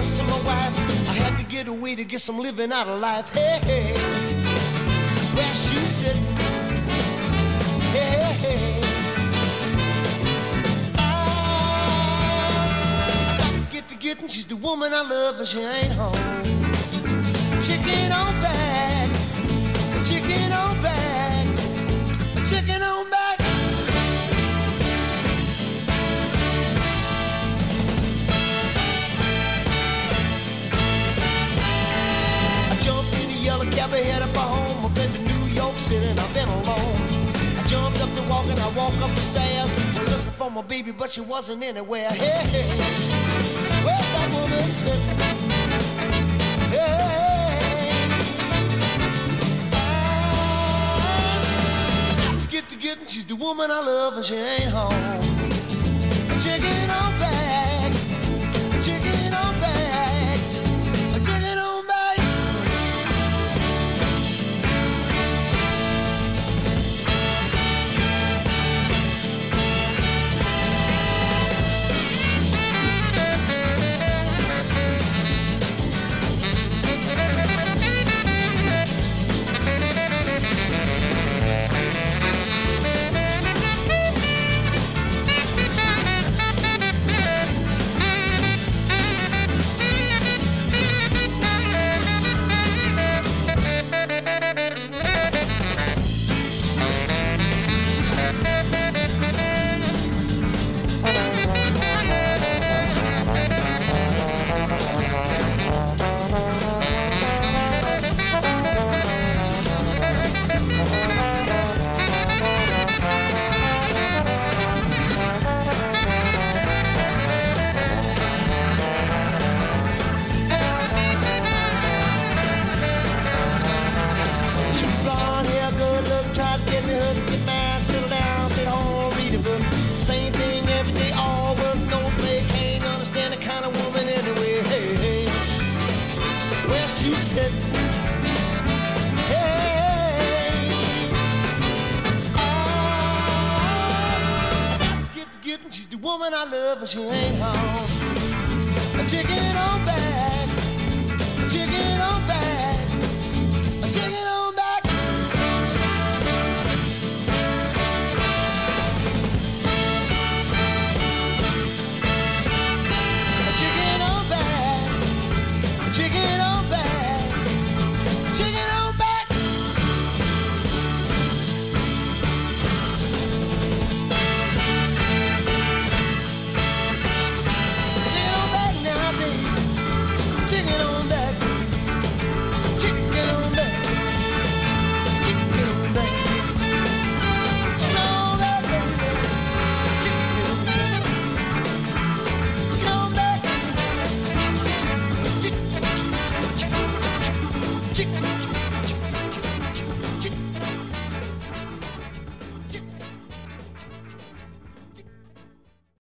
promise to my wife I had to get away to get some living out of life. Hey, hey, where she said, hey, hey, I, ah, I got to get to getting. She's the woman I love, but she ain't home. Cab, I headed for home. I've been to New York City and I've been alone. I jumped up the walk and I walked up the stairs. Looking for my baby, but she wasn't anywhere. Hey, hey, where's that woman sitting? Hey, to get to getting. She's the woman I love and she ain't home. Chicken on back, She she said. Hey, to get to getting. She's the woman I love, but she ain't home. Chicken on back, chicken on